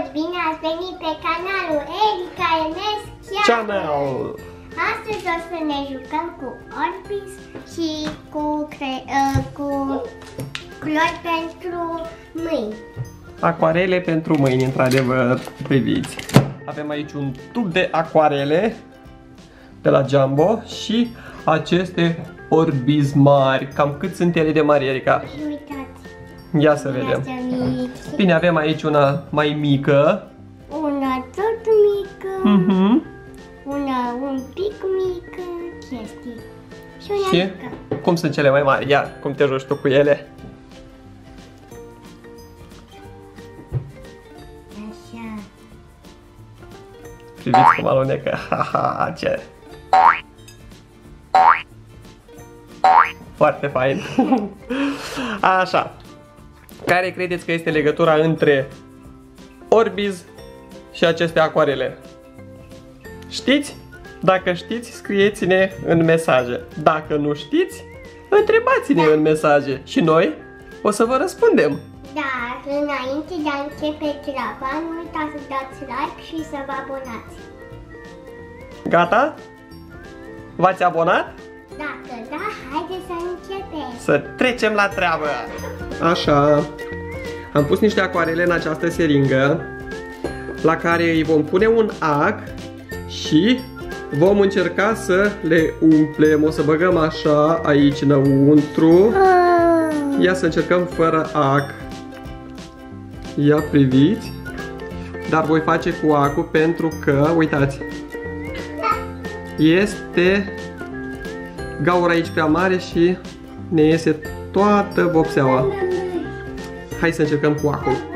Salut! Bine ați venit pe canalul Erica MS Channel! Astăzi o să ne jucăm cu Orbis și cu, cre uh, cu culori pentru mâini. Acoarele pentru mâini, într-adevăr, priviți. Avem aici un tub de acoarele de la Jumbo și aceste Orbis mari. Cam cât sunt ele de mari, Erica? Și uitați, Ia să vedem. astea mici, Bine, avem aici una mai mică. una tot mică, Mhm. una un pic mică, chestii. Și una Și mică. cum sunt cele mai mari? Ia, cum te joci tu cu ele? Așa. Priviți cum alunecă. Ha, ha, ce... Foarte fain. Așa. Care credeți că este legătura între Orbiz și aceste acoarele? Știți? Dacă știți, scrieți-ne în mesaje. Dacă nu știți, întrebați-ne în mesaje și noi o să vă răspundem. Dar înainte de a începe treaba, nu uitați să dați like și să vă abonați. Gata? V-ați abonat? Dacă da, haideți să începem. Să trecem la treabă! Așa, am pus niște acoarele în această seringă la care îi vom pune un ac și vom încerca să le umplem. O să băgăm așa aici înăuntru. Ia să încercăm fără ac. Ia priviți. Dar voi face cu acul pentru că, uitați, este gaura aici prea mare și ne iese toată vopseaua. Hai să încercăm cu acul.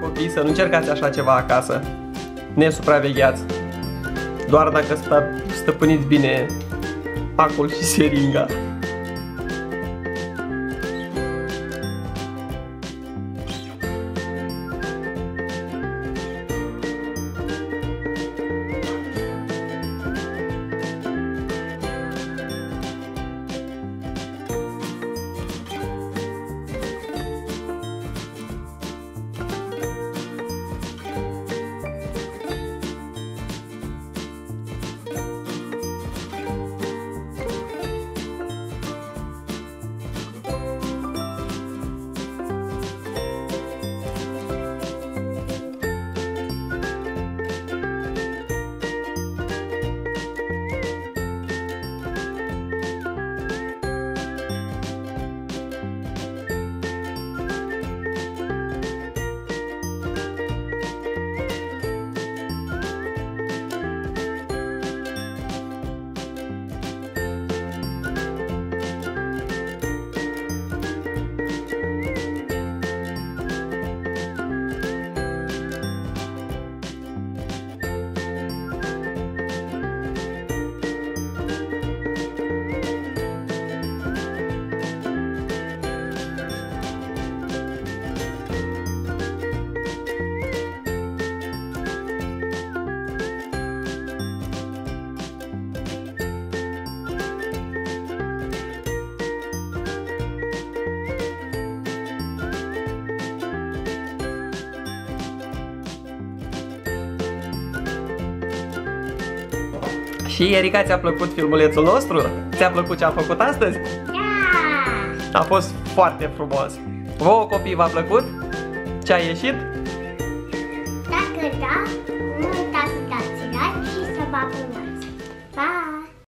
Copii să nu încercați așa ceva acasă, nesupravegheați. Doar dacă stă, stăpâniți bine acul și seringa. Și Erika, ți-a plăcut filmulețul nostru? Ți-a plăcut ce am făcut astăzi? Da! A fost foarte frumos. Vouă copii v-a plăcut? Ce a ieșit? Dacă da,